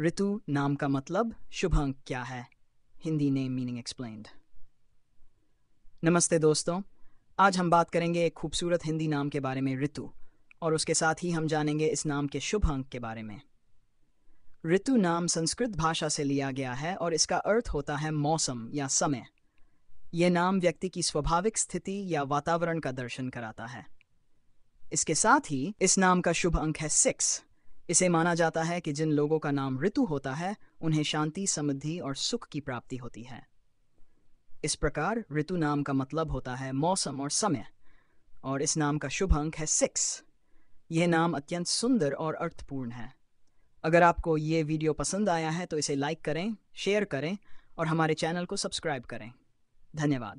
ऋतु नाम का मतलब शुभ अंक क्या है? हिंदी नेम मीनिंग एक्सप्लेन्ड नमस्ते दोस्तों, आज हम बात करेंगे एक खूबसूरत हिंदी नाम के बारे में, ऋतु, और उसके साथ ही हम जानेंगे इस नाम के शुभ अंक के बारे में। ऋतु नाम संस्कृत भाषा से लिया गया है और इसका अर्थ होता है मौसम या समय। यह नाम व्यक्ति की स्वाभाविक स्थिति या वातावरण का दर्शन कराता है। इसके साथ ही इस नाम का शुभ अंक है सिक्स इसे माना जाता है कि जिन लोगों का नाम ऋतु होता है, उन्हें शांति, समृद्धि और सुख की प्राप्ति होती है। इस प्रकार ऋतु नाम का मतलब होता है मौसम और समय, और इस नाम का शुभ अंक है सिक्स। यह नाम अत्यंत सुंदर और अर्थपूर्ण है। अगर आपको ये वीडियो पसंद आया है तो इसे लाइक करें, शेयर करें और हमारे चैनल को सब्सक्राइब करें। धन्यवाद।